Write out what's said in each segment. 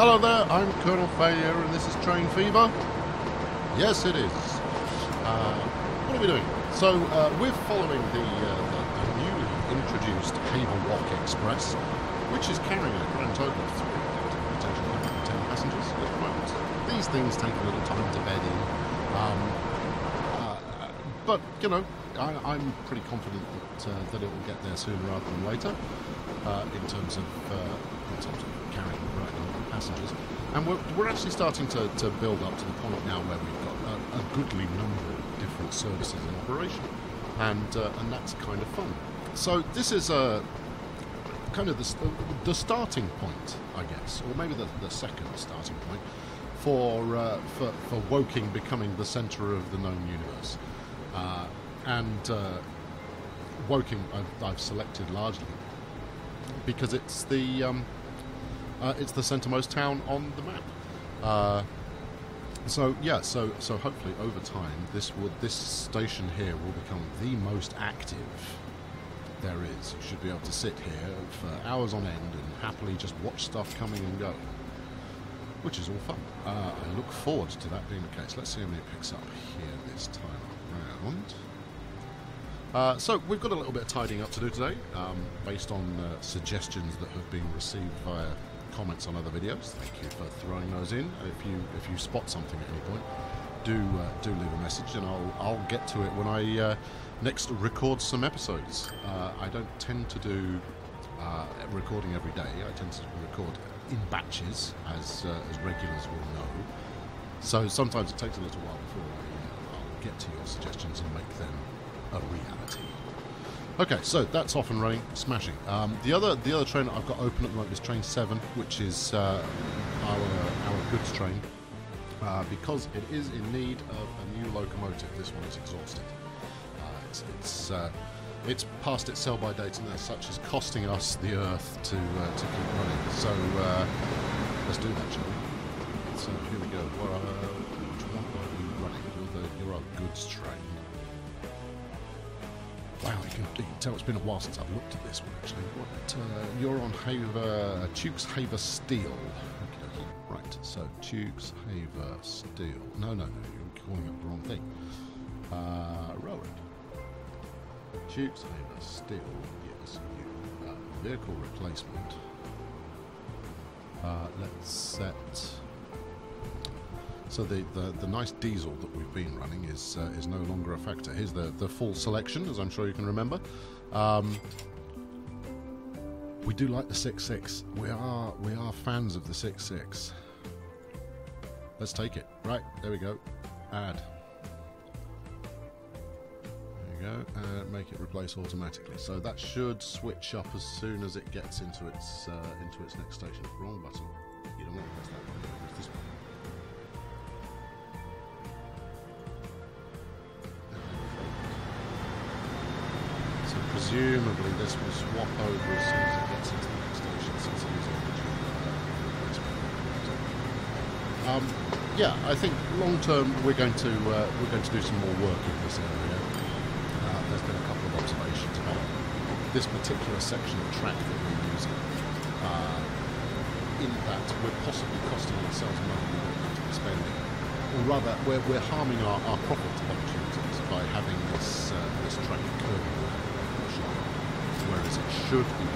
Hello there, I'm Colonel Failure and this is Train Fever. Yes, it is. Uh, what are we doing? So, uh, we're following the, uh, the, newly introduced Haver Walk Express, which is carrying a grand total of 310 passengers at the moment. These things take a little time to bed in. Um, uh, but, you know, I, I'm pretty confident that, uh, that it will get there sooner rather than later uh, in terms of in terms of carrying right of passengers. And we're, we're actually starting to, to build up to the point now where we've got a, a goodly number of different services in operation, and uh, and that's kind of fun. So this is a kind of the, the starting point, I guess, or maybe the, the second starting point for uh, for for Woking becoming the centre of the known universe, uh, and uh, Woking I've, I've selected largely because it's the um, uh, it's the centermost town on the map. Uh, so yeah, so so hopefully over time this would this station here will become the most active there is. You should be able to sit here for hours on end and happily just watch stuff coming and going, which is all fun. Uh, I look forward to that being the case. Let's see how many it picks up here this time around. Uh, so we've got a little bit of tidying up to do today, um, based on uh, suggestions that have been received via comments on other videos. Thank you for throwing those in. If you if you spot something at any point, do uh, do leave a message, and I'll I'll get to it when I uh, next record some episodes. Uh, I don't tend to do uh, recording every day. I tend to record in batches, as uh, as regulars will know. So sometimes it takes a little while before I, uh, I'll get to your suggestions and make them a reality. Okay, so that's off and running, smashing. Um, the other the other train I've got open at the moment is Train Seven, which is uh, our our goods train, uh, because it is in need of a new locomotive. This one is exhausted. Uh, it's it's uh, it's past its sell by date, and as such is costing us the earth to uh, to keep running. So uh, let's do that, shall we? So here we go. What, which one are you running? You're, the, you're our goods train. You can, tell it's been a while since I've looked at this one actually. What, uh, you're on Haver, Tukes Haver Steel. Okay, right. So Tukes Haver Steel. No, no, no, you're calling up the wrong thing. Uh. Tukes Haver Steel. Yes, you. Uh, vehicle replacement. Uh, let's set. So the, the, the nice diesel that we've been running is uh, is no longer a factor. Here's the, the full selection, as I'm sure you can remember. Um, we do like the 6.6. We are we are fans of the 6.6. Let's take it. Right, there we go. Add. There you go. And make it replace automatically. So that should switch up as soon as it gets into its uh, into its next station. Wrong button. You don't want to press that one. Presumably this will swap over as soon as it gets into the next station since it is overdue. uh, Um, yeah, I think long term we're going to uh, we're going to do some more work in this area. Uh, there's been a couple of observations about this particular section of track that we're using. Uh, in that we're possibly costing ourselves money we don't need to be spending, or rather, we're, we're harming our, our profit opportunities by having this uh, this track sharp, it should be.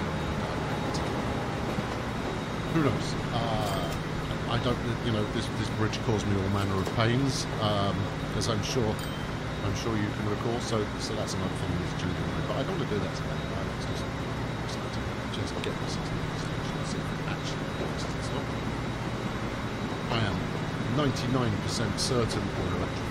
Who knows? Uh, I don't, you know, this this bridge caused me all manner of pains, um, as I'm sure I'm sure you can recall. So so that's another thing with Julian. But I don't want to do that today. I want to just, just get this into the station and see if it actually works to. I am 99% certain we're electrified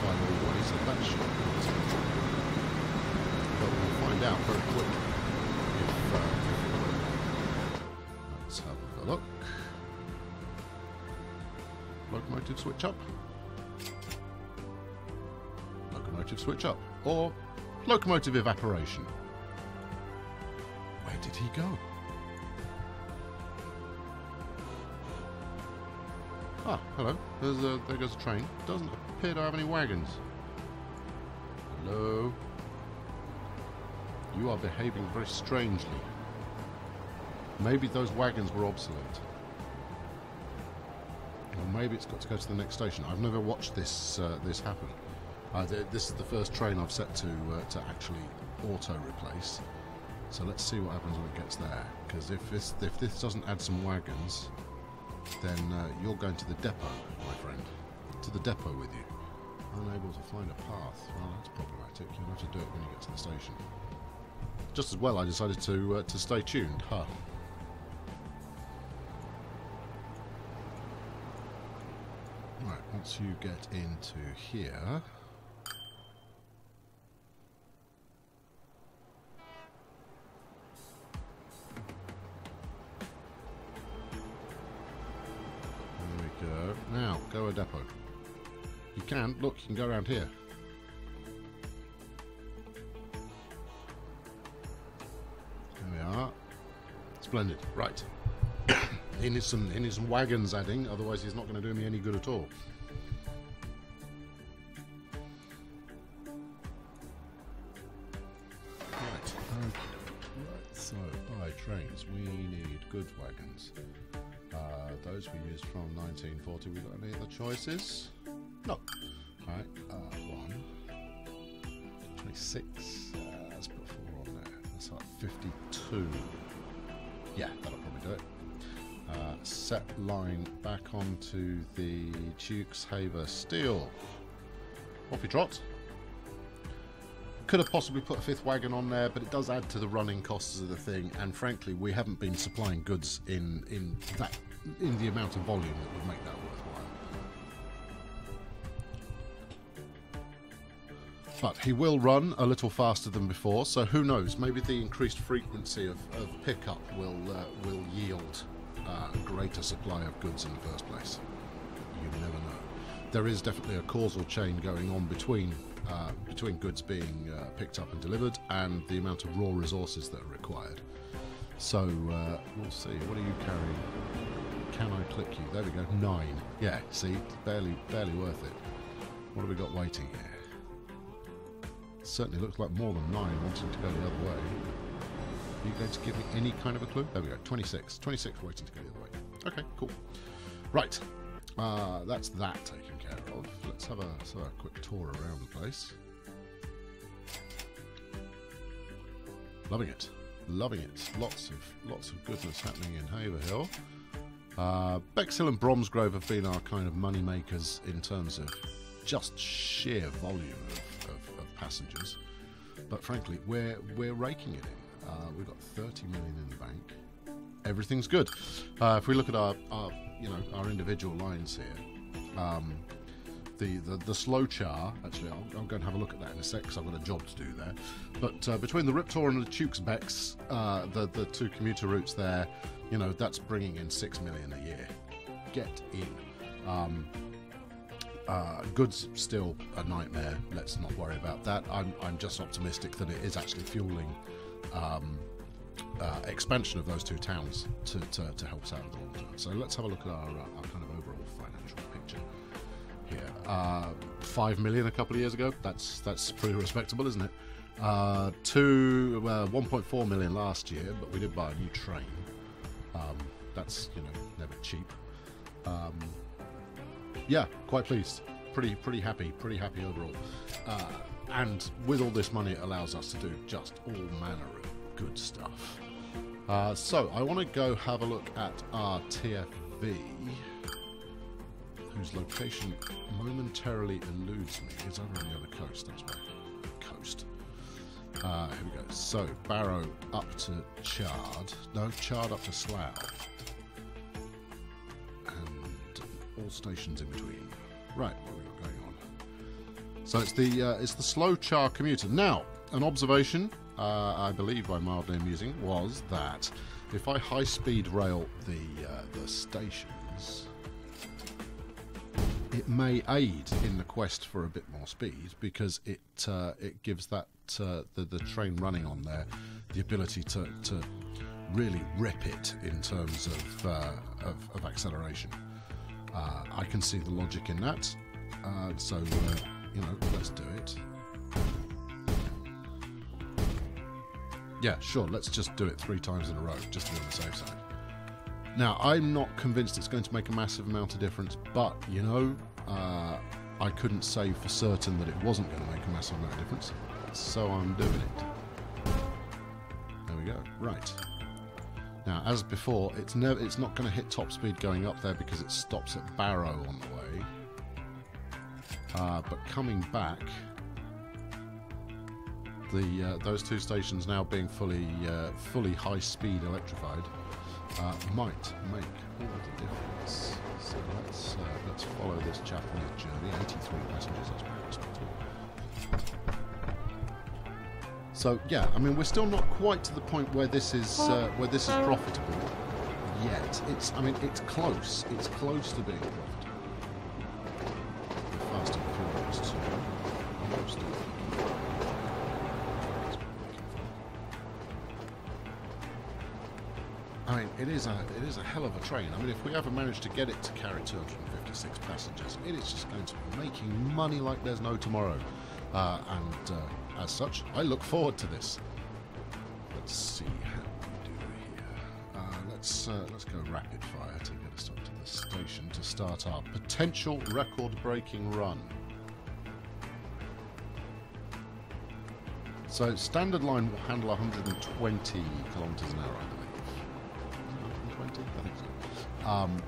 switch up. Locomotive switch up. Or locomotive evaporation. Where did he go? Ah, hello. There's a, there goes a train. Doesn't appear to have any wagons. Hello. You are behaving very strangely. Maybe those wagons were obsolete. Or maybe it's got to go to the next station. I've never watched this uh, this happen. Uh, th this is the first train I've set to uh, to actually auto replace. So let's see what happens when it gets there. Because if this if this doesn't add some wagons, then uh, you're going to the depot, my friend. To the depot with you. Unable to find a path. Well, that's problematic. You'll have to do it when you get to the station. Just as well, I decided to uh, to stay tuned. Huh. Once you get into here, There we go. Now, go a depot. You can, look, you can go around here. There we are. Splendid. Right. he needs some he needs some wagons adding, otherwise he's not going to do me any good at all. From 1940. We got any other choices? No. Alright, uh, one. 26. Uh, let's put four on there. That's like 52. Yeah, that'll probably do it. Uh, set line back onto the Tewkeshaver steel. Off you trot. Could have possibly put a fifth wagon on there, but it does add to the running costs of the thing. And frankly, we haven't been supplying goods in in that in the amount of volume that would make that worthwhile. But he will run a little faster than before, so who knows? Maybe the increased frequency of, of pickup will uh, will yield uh, a greater supply of goods in the first place. You never know. There is definitely a causal chain going on between uh, between goods being uh, picked up and delivered and the amount of raw resources that are required. So uh, we'll see. What are you carrying? Can I click you? There we go. Nine. Yeah. See, barely barely worth it. What have we got waiting here? Certainly looks like more than nine wanting to go the other way. Are you going to give me any kind of a clue? There we go. 26. 26 waiting to go the other way. Okay, cool. Right. Uh, that's that taken care of. Let's have a, let's have a quick tour around the place. Loving it. Loving it. Lots of lots of goodness happening in Haverhill. Uh, Bexhill and Bromsgrove have been our kind of money makers in terms of just sheer volume of, of, of passengers. But frankly, we're we're raking it in. Uh, we've got 30 million in the bank. Everything's good. Uh, if we look at our, our you know our individual lines here, um, the, the the slow char. Actually, I'll, I'll go and have a look at that in a sec because I've got a job to do there. But uh, between the Riptor and the Tewkesbecks, uh, the the two commuter routes there, you know that's bringing in six million a year. Get in. Um, uh, goods still a nightmare. Let's not worry about that. I'm, I'm just optimistic that it is actually fueling um, uh, expansion of those two towns to, to, to help us out in the long term. So let's have a look at our, uh, our kind of Uh, Five million a couple of years ago. That's that's pretty respectable, isn't it? Uh, two, well, 1.4 million last year, but we did buy a new train. Um, that's you know never cheap. Um, yeah, quite pleased. Pretty, pretty happy. Pretty happy overall. Uh, and with all this money, it allows us to do just all manner of good stuff. Uh, so I want to go have a look at our TFV, whose location momentarily eludes me. It's over on the other coast. That's right, coast. Uh, here we go. So Barrow up to Chard. No, Chard up to Slough and all stations in between. Right, what we got going on? So it's the uh, it's the slow char commuter. Now, an observation uh, I believe by mildly amusing was that if I high speed rail the uh, the stations, it may aid in the quest for a bit more speed because it uh, it gives that uh, the the train running on there the ability to to really rip it in terms of uh, of, of acceleration. Uh, I can see the logic in that, uh, so uh, you know let's do it. Yeah, sure. Let's just do it three times in a row, just to be on the safe side. Now, I'm not convinced it's going to make a massive amount of difference, but you know, uh, I couldn't say for certain that it wasn't going to make a massive amount of difference, so I'm doing it. There we go. Right. Now, as before, it's never it's not going to hit top speed going up there because it stops at Barrow on the way. Uh, but coming back, the uh, those two stations now being fully uh, fully high speed electrified uh, might make all the difference. So let's uh, let's follow this chap on his journey. 83 passengers, that's. So yeah, I mean we're still not quite to the point where this is uh, where this is profitable yet. It's I mean it's close. It's close to being profitable. Is a it is a hell of a train. I mean, if we ever manage to get it to carry 256 passengers, it is just going to be making money like there's no tomorrow. Uh, and uh, as such, I look forward to this. Let's see how we do here. Uh, let's uh, let's go rapid fire to get us up to the station to start our potential record-breaking run. So standard line will handle 120 kilometers an hour, I believe. Um,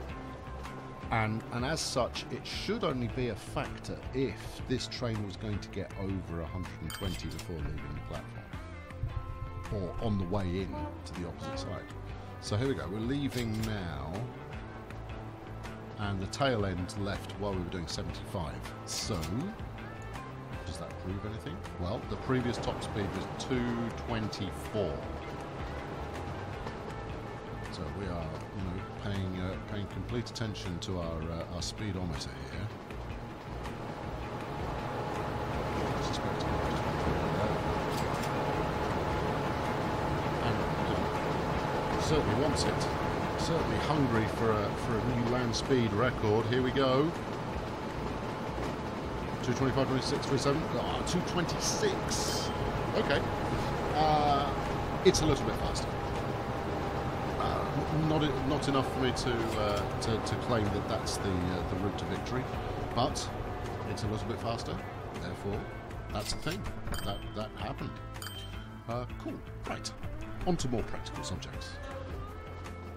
and and as such, it should only be a factor if this train was going to get over 120 before leaving the platform, or on the way in to the opposite side. So here we go. We're leaving now, and the tail end left while we were doing 75. So does that prove anything? Well, the previous top speed was 224. So we are, you know, paying uh, paying complete attention to our uh, our speedometer here. And certainly wants it. Certainly hungry for a for a new land speed record. Here we go. 225, 26, 37. Oh, 226. Okay. Uh, it's a little bit faster. Not not enough for me to uh, to, to claim that that's the uh, the route to victory, but it's a little bit faster. Therefore, that's the thing. That that happened. Uh, cool. Right. On to more practical subjects.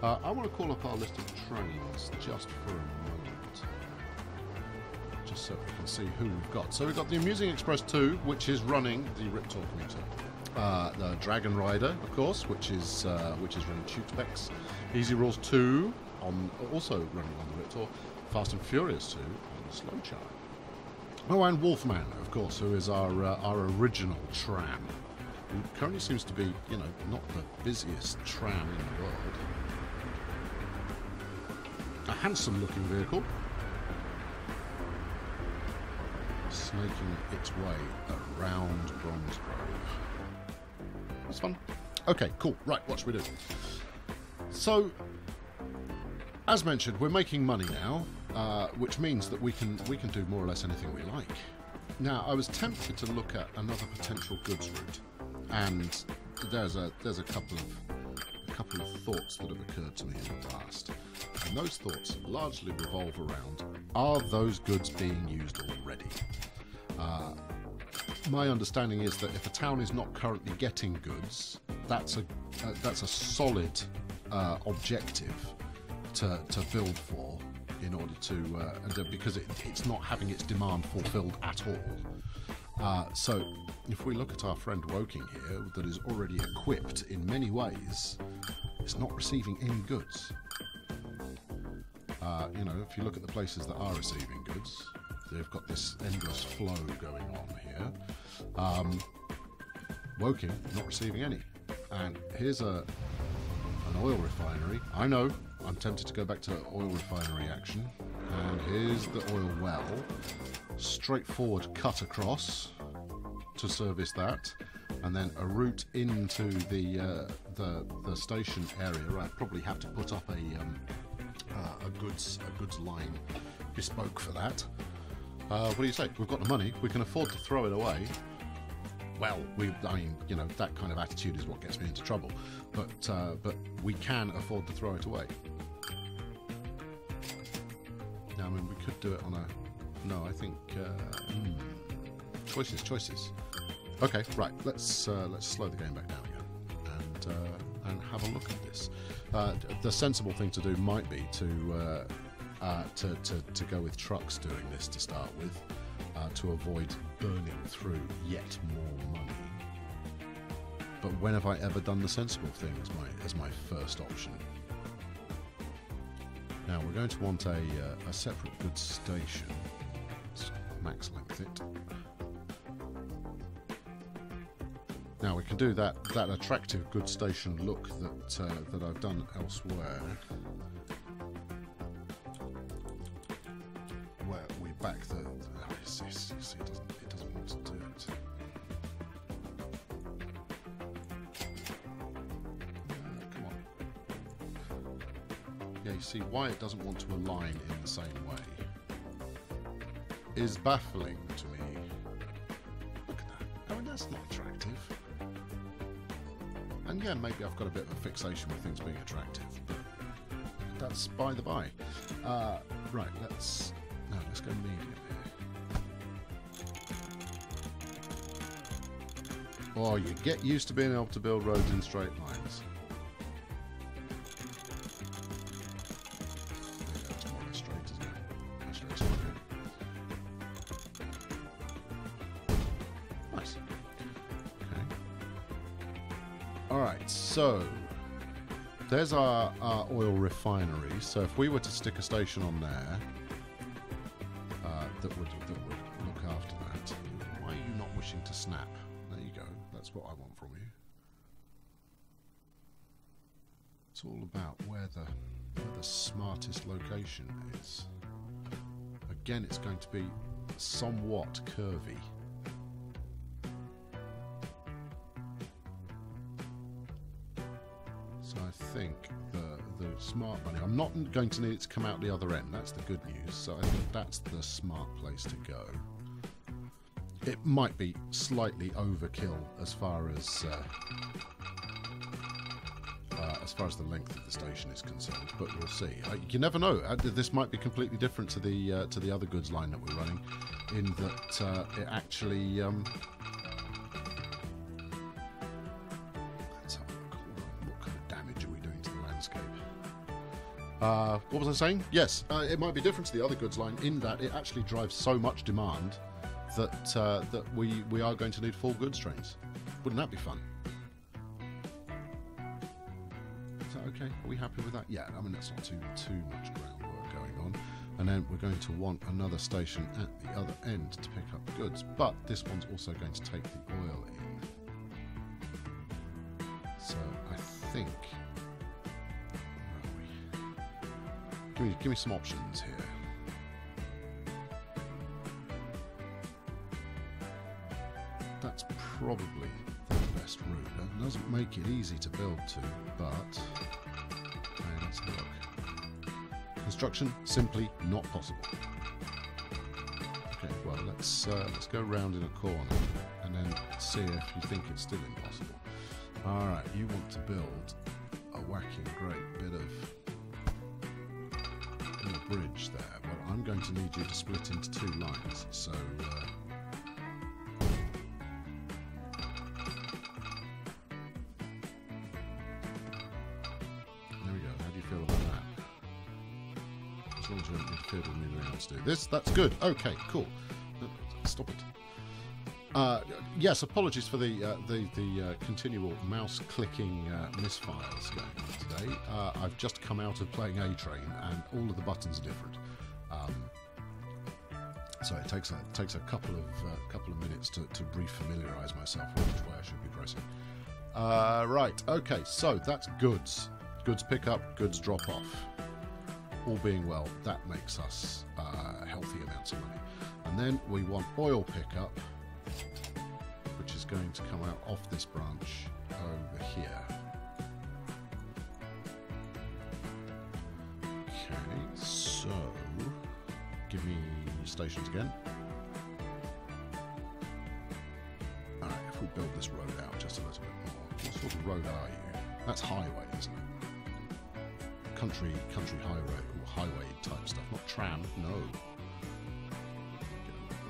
Uh, I want to call up our list of trains just for a moment just so we can see who we've got. So we've got the Amusing Express 2, which is running the Riptor commuter. Uh, the Dragon Rider, of course, which is uh, which is running Specs. Easy Rules 2, on also running on the Riptor. Fast and Furious 2 on the Slow Char. Oh, and Wolfman, of course, who is our uh, our original tram. Who currently seems to be, you know, not the busiest tram in the world. A handsome-looking vehicle. snaking its way around Bromsgrove. That's fun. Okay, cool. Right, what should we do? So, as mentioned, we're making money now, uh, which means that we can we can do more or less anything we like. Now, I was tempted to look at another potential goods route, and there's a there's a couple of a couple of thoughts that have occurred to me in the past, and those thoughts largely revolve around: Are those goods being used already? Uh, my understanding is that if a town is not currently getting goods, that's a uh, that's a solid uh, objective to, to build for in order to uh, because it, it's not having its demand fulfilled at all. Uh, so if we look at our friend Woking here, that is already equipped in many ways, it's not receiving any goods. Uh, you know, if you look at the places that are receiving goods, they've got this endless flow going on here. Um, Woking not receiving any, and here's a oil refinery. I know I'm tempted to go back to oil refinery action, and here's the oil well. Straightforward cut across to service that, and then a route into the uh, the the station area. I probably have to put up a um, uh, a goods a goods line bespoke for that. Uh, what do you say? We've got the money. We can afford to throw it away. Well, we, I mean, you know, that kind of attitude is what gets me into trouble. But, uh, but we can afford to throw it away. Yeah, I mean, we could do it on a... No, I think... Uh, hmm. Choices, choices. Okay, right. Let's uh, let's slow the game back down again and uh, and have a look at this. Uh, the sensible thing to do might be to, uh, to, to to go with trucks doing this to start with, to avoid burning through yet more money. But when have I ever done the sensible thing as my as my first option? Now we're going to want a, a separate goods station. Let's max length it. Now we can do that that attractive good station look that uh, that I've done elsewhere. Where we back the, the oh, it doesn't it to do it. Uh. Yeah, you see why it doesn't want to align in the same way is baffling to me. Look at that. I mean, that's not attractive. And yeah, maybe I've got a bit of a fixation with things being attractive, but that's by the by. Uh, right, let's no, let's go medium Oh, you get used to being able to build roads in straight lines. Or. Nice. Okay. Alright, so there's our, our oil refinery. So if we were to stick a station on there It's all about where the where the smartest location is. Again, it's going to be somewhat curvy. So I think the the smart money. I'm not going to need it to come out the other end. That's the good news. So I think that's the smart place to go. It might be slightly overkill as far as uh, as far as the length of the station is concerned, but we'll see. Uh, you never know. Uh, this might be completely different to the uh, to the other goods line that we're running, in that uh, it actually. Um. What kind of damage are we doing to the landscape? Uh, what was I saying? Yes, it might be different to the other goods line in that it actually drives so much demand that that we we are going to need full goods trains. Wouldn't that be fun? Okay? Are we happy with that? Yeah, I mean that's not too too much groundwork going on. And then we're going to want another station at the other end to pick up goods. But this one's also going to take the oil in. So I think? Give me give me some options here. That's probably the best route. That doesn't make it easy to build to, but Construction simply not possible. Okay, well let's uh, let's go round in a corner and then see if you think it's still impossible. All right, you want to build a whacking great bit of bridge there. Well, I'm going to need you to split into two lines. So. Uh, this, that's good. Okay, cool. Uh, Stop it. Uh, yes, apologies for the uh, the the uh, continual mouse clicking uh, misfires going on today. Uh, I've just come out of playing A Train, and all of the buttons are different. Um, so it takes a takes a couple of couple of minutes to, to re-familiarise myself with which way I should be pressing. Right, okay, so that's goods. Goods pick up, goods drop off. All being well, that makes us uh, healthy amounts of money. And then we want oil pickup, which is going to come out off this branch over here. Okay, so give me stations again. Alright, if we build this road out just a little bit more. What sort of road are you? That's highway, isn't it? Country country highway highway type stuff, not tram. No.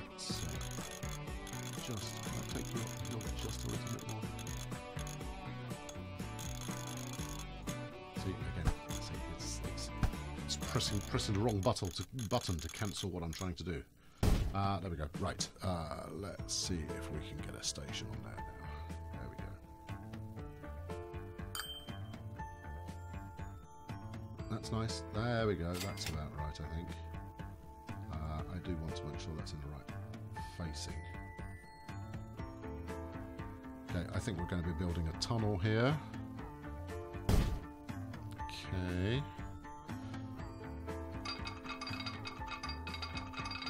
Let's uh, just I take you up just a little bit more. See again. See, it's, it's, it's pressing pressing the wrong button to button to cancel what I'm trying to do. Uh, there we go. Right. Uh, let's see if we can get a station on there now. That's nice. There we go. That's about right, I think. Uh, I do want to make sure that's in the right facing. Okay, I think we're going to be building a tunnel here. Okay.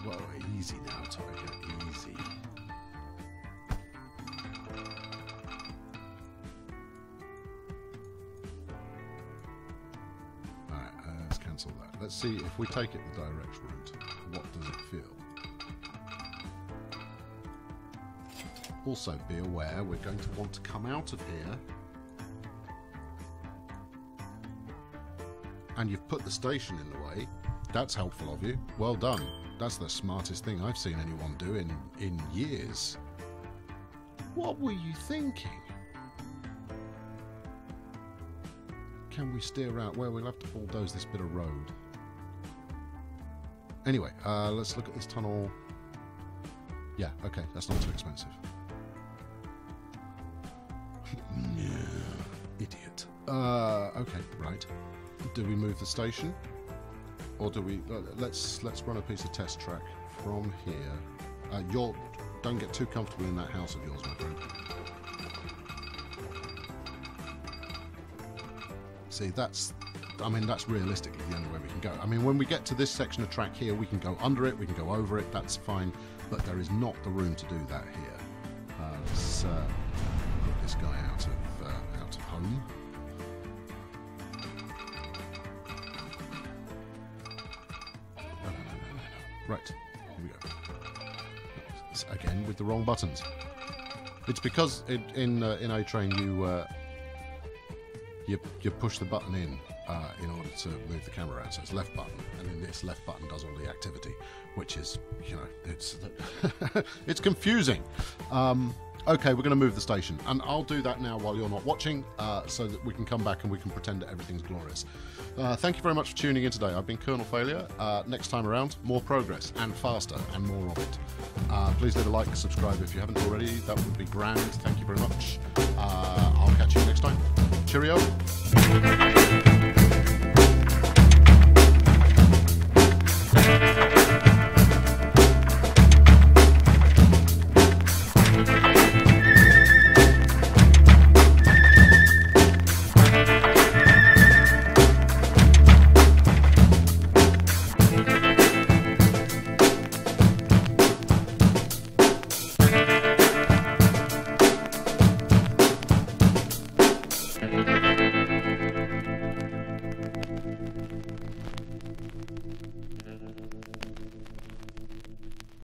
Whoa, easy now, Tiger, easy. Let's see if we take it the direct route, what does it feel? Also, be aware we're going to want to come out of here and you've put the station in the way. That's helpful of you. Well done. That's the smartest thing I've seen anyone do in, in years. What were you thinking? Can we steer out where we'll have to bulldoze this bit of road? Anyway, uh, let's look at this tunnel. Yeah, okay, that's not too expensive. Idiot. Uh, okay, right. Do we move the station? or do we? Uh, let's let's run a piece of test track from here. Uh, you're don't get too comfortable in that house of yours, my friend. See, that's I mean, that's realistically the only way we can go. I mean, when we get to this section of track here, we can go under it, we can go over it, that's fine, but there is not the room to do that here. Uh, let's uh, put this guy out of, uh, out of home. Right, here we go. Again, with the wrong buttons. It's because in in, uh, in A Train you uh, you you push the button in uh, in order to move the camera around. So it's left button, and then this left button does all the activity, which is you know it's it's confusing. Um, okay, we're going to move the station, and I'll do that now while you're not watching, uh, so that we can come back and we can pretend that everything's glorious. Uh, thank you very much for tuning in today. I've been Colonel Failure. Uh, next time around, more progress and faster and more of it. Uh, please leave a like, subscribe if you haven't already. That would be grand. Thank you very much. Uh, I'll catch you next time. Cheerio.